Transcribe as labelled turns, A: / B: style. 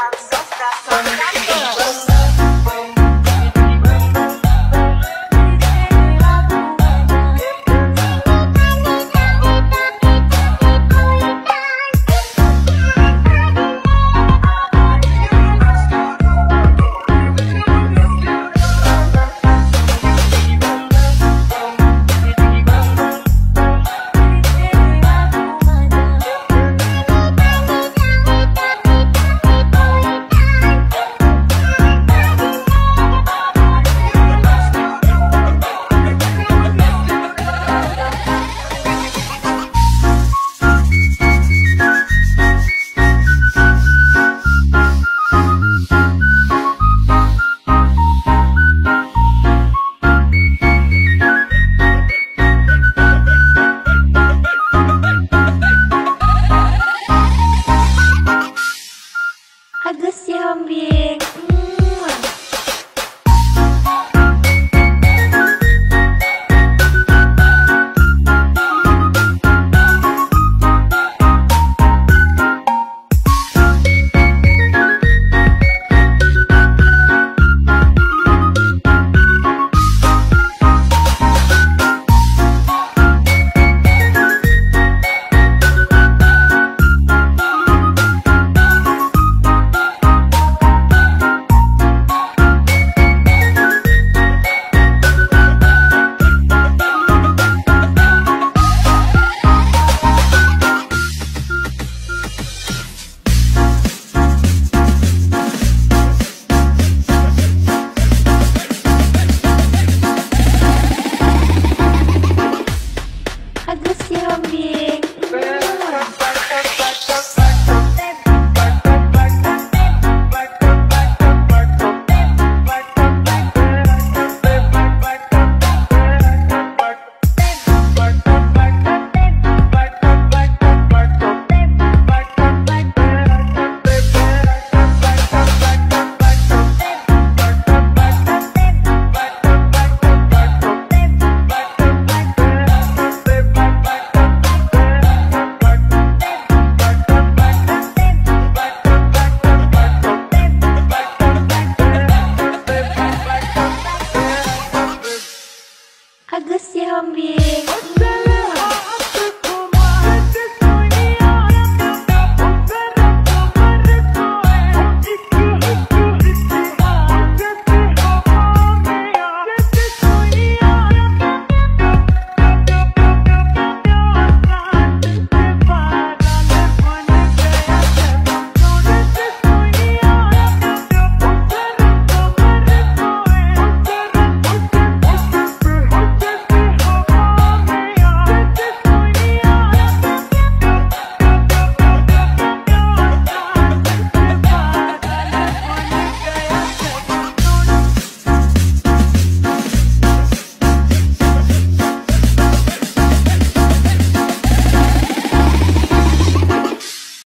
A: Agus si Hambing. Come be.